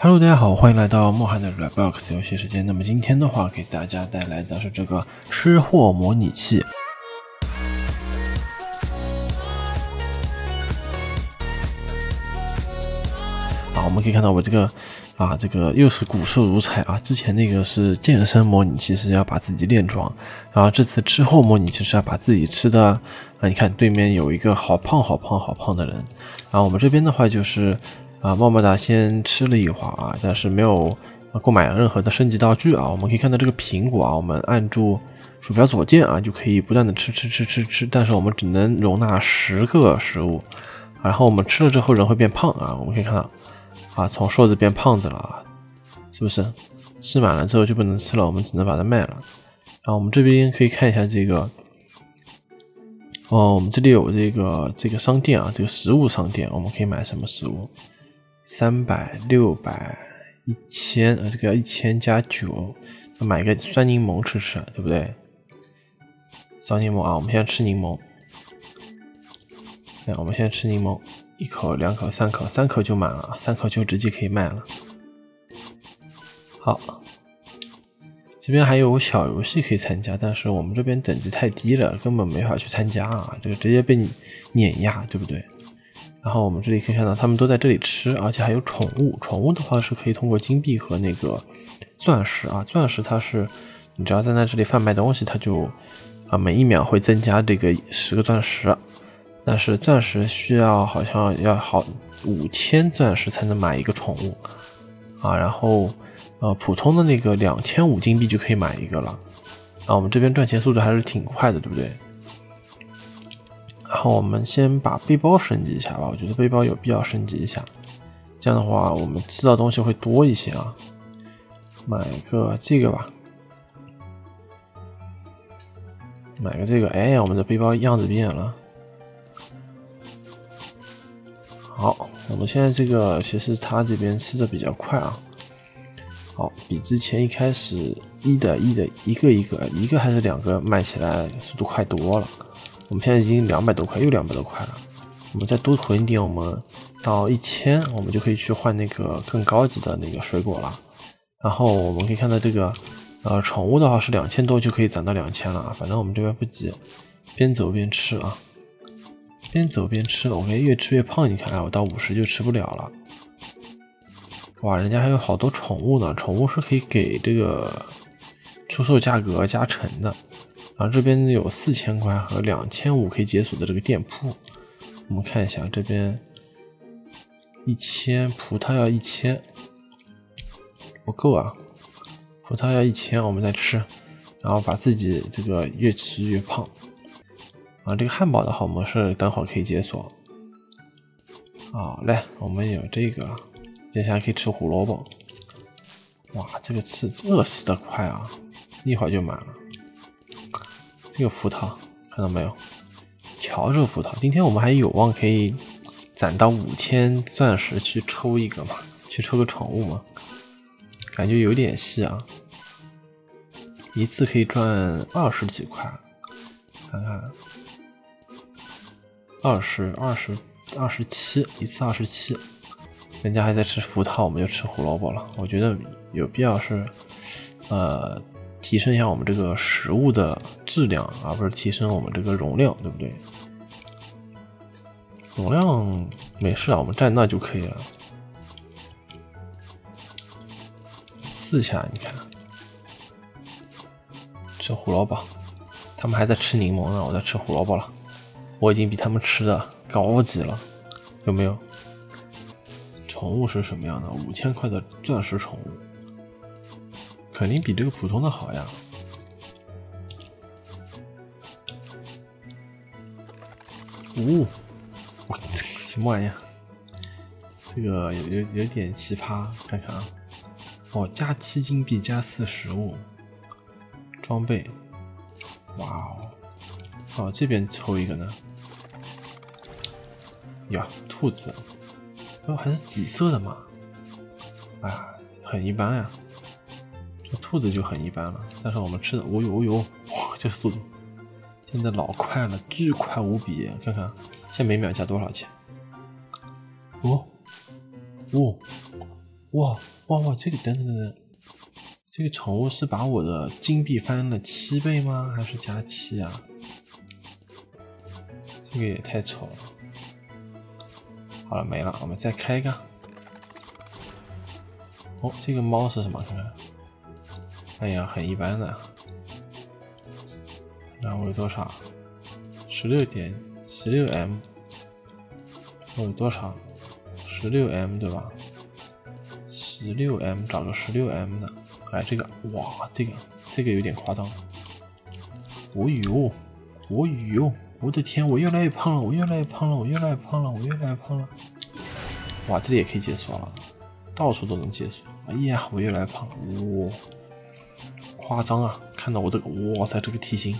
Hello，大家好，欢迎来到莫寒的 Redbox 游戏时间。那么今天的话，给大家带来的是这个吃货模拟器。啊，我们可以看到我这个啊，这个又是骨瘦如柴啊。之前那个是健身模拟器，是要把自己练壮，然后这次吃货模拟器是要把自己吃的啊。你看对面有一个好胖好胖好胖的人，然后我们这边的话就是。啊，么么哒先吃了一会儿啊，但是没有购买任何的升级道具啊。我们可以看到这个苹果啊，我们按住鼠标左键啊，就可以不断的吃吃吃吃吃，但是我们只能容纳十个食物，然后我们吃了之后人会变胖啊。我们可以看到啊，从瘦子变胖子了啊，是不是？吃满了之后就不能吃了，我们只能把它卖了。然后我们这边可以看一下这个。哦，我们这里有这个这个商店啊，这个食物商店，我们可以买什么食物？三百、六百、一千，呃，这个要一千加九，买个酸柠檬吃吃，对不对？酸柠檬啊，我们现在吃柠檬。来，我们现在吃柠檬，一口、两口、三口，三口就满了，三口就直接可以卖了。好。这边还有小游戏可以参加，但是我们这边等级太低了，根本没法去参加啊！这个直接被碾压，对不对？然后我们这里可以看到，他们都在这里吃，而且还有宠物。宠物的话是可以通过金币和那个钻石啊，钻石它是你只要在在这里贩卖东西，它就啊每一秒会增加这个十个钻石。但是钻石需要好像要好五千钻石才能买一个宠物啊，然后。呃，普通的那个两千五金币就可以买一个了，啊，我们这边赚钱速度还是挺快的，对不对？然后我们先把背包升级一下吧，我觉得背包有必要升级一下，这样的话我们吃到东西会多一些啊。买个这个吧，买个这个，哎，我们的背包样子变了。好，我们现在这个其实他这边吃的比较快啊。好，比之前一开始一的一的一个一个一个还是两个卖起来速度快多了。我们现在已经两百多块，又两百多块了。我们再多囤一点，我们到一千，我们就可以去换那个更高级的那个水果了。然后我们可以看到这个，呃，宠物的话是两千多就可以攒到两千了。反正我们这边不急，边走边吃啊，边走边吃。我可以越吃越胖，你看，哎，我到五十就吃不了了。哇，人家还有好多宠物呢！宠物是可以给这个出售价格加成的。然后这边有四千块和两千五可以解锁的这个店铺，我们看一下这边一千葡萄要一千，不够啊！葡萄要一千，我们再吃，然后把自己这个越吃越胖。啊，这个汉堡的好模式等会可以解锁。好嘞，我们有这个。接下来可以吃胡萝卜，哇，这个吃饿死的快啊，一会儿就满了。这个葡萄看到没有？瞧这葡萄，今天我们还有望可以攒到五千钻石去抽一个嘛，去抽个宠物嘛，感觉有点细啊，一次可以赚二十几块，看看，二十二十二十七，一次二十七。人家还在吃葡萄，我们就吃胡萝卜了。我觉得有必要是，呃，提升一下我们这个食物的质量，而不是提升我们这个容量，对不对？容量没事啊，我们站那就可以了。四下，你看，吃胡萝卜，他们还在吃柠檬呢，我在吃胡萝卜了。我已经比他们吃的高级了，有没有？宠物是什么样的？五千块的钻石宠物，肯定比这个普通的好呀。呜，什么玩意儿？这个有有有点奇葩，看看啊。哦，加七金币加四食物，装备。哇哦，哦这边抽一个呢。呀，兔子。哦，还是紫色的嘛？啊，很一般呀。兔子就很一般了。但是我们吃的，哦呦哦呦，哇，这速度现在老快了，巨快无比。看看，现在每秒加多少钱？哦，哦，哇哇哇！这个等等等等，这个宠物是把我的金币翻了七倍吗？还是加七啊？这个也太丑了。好了，没了，我们再开一个。哦，这个猫是什么？看看。哎呀，很一般的。那我有多少？十六点十六 M。我有多少？十六 M 对吧？十六 M，找个十六 M 的。哎，这个，哇，这个，这个有点夸张。哦呦，哦呦，我的天，我越来越胖了，我越来越胖了，我越来越胖了，我越来越胖了。哇，这里也可以解锁了，到处都能解锁。哎呀，我越来越胖了，哇，夸张啊！看到我这个，哇塞，这个体型，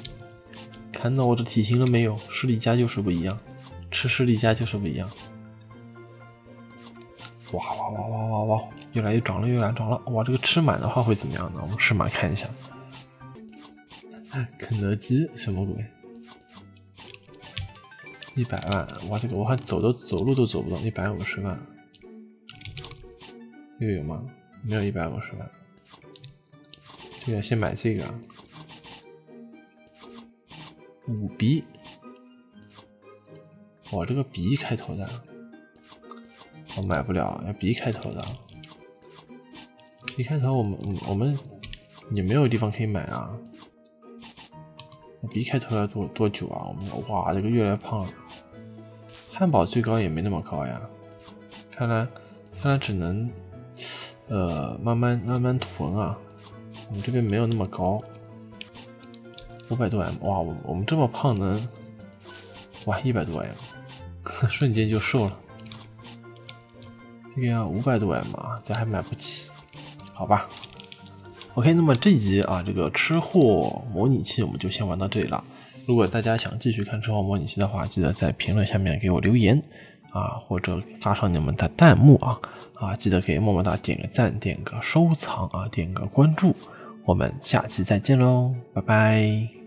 看到我这体型了没有？士力加就是不一样，吃士力加就是不一样。哇哇哇哇哇哇！越来越长了，越来越长了！哇，这个吃满的话会怎么样呢？我们吃满看一下。肯德基什么鬼？一百万！哇，这个我还走都走路都走不动，一百五十万。这个有吗？没有一百五十万。这个先买这个。五 B。我，这个 B 开头的。我买不了，要 B 开头的。B 开头我们我们也没有地方可以买啊。B 开头要多多久啊？我们哇，这个越来越胖了。汉堡最高也没那么高呀。看来看来只能呃慢慢慢慢囤啊。我们这边没有那么高。五百多 M，哇，我我们这么胖能哇一百多 M，瞬间就瘦了。这个要五百多 M 啊，这还买不起，好吧？OK，那么这一集啊，这个吃货模拟器我们就先玩到这里了。如果大家想继续看吃货模拟器的话，记得在评论下面给我留言啊，或者发上你们的弹幕啊啊，记得给么么哒点个赞，点个收藏啊，点个关注。我们下期再见喽，拜拜。